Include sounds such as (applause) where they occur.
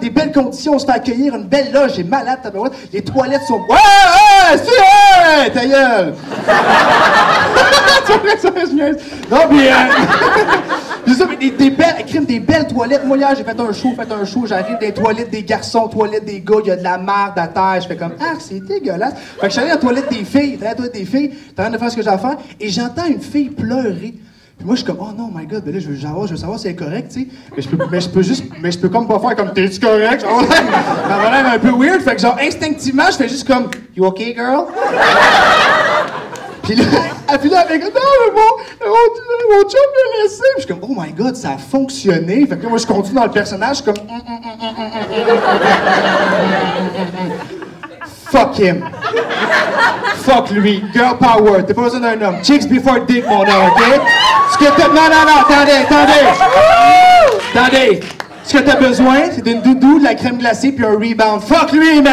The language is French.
des belles conditions, on se fait accueillir, une belle loge, j'ai malade, tabarouette. Les toilettes sont. Ouais, ouais, c'est, ouais, ta gueule! (laughs) Non, mais. Euh... (laughs) mais des, belles, crime, des belles toilettes. Moi, hier, j'ai fait un show, fait un show, j'arrive des toilettes des garçons, toilettes des gars, il y a de la merde à terre. Je fais comme, ah, c'est dégueulasse. Fait que je suis allé à la toilette des filles, à la toilette des filles, rien de faire ce que j'ai à faire, et j'entends une fille pleurer. Puis moi, je suis comme, oh non, my god, ben là, je veux savoir, je veux savoir si elle est correcte, tu sais. Mais je peux, mais je peux juste, mais je peux comme pas faire comme, t'es-tu correct? Ça va l'air un peu weird. Fait que genre, instinctivement, je fais juste comme, you okay, girl? Puis là, là, (laughs) elle fait non, mais mon, mon, mon chum m'a laissé. Puis je suis comme, oh my god, ça a fonctionné. Fait que là, moi, je continue dans le personnage, je suis comme, Fuck him. Fuck lui. Girl power. T'as pas besoin d'un homme. Chicks before dick, mon homme, OK? Ce que t'as... Non, non, non, attendez, attendez. Attendez. Ce que t'as besoin, c'est d'une doudou, de la crème glacée, puis un rebound. Fuck lui, man!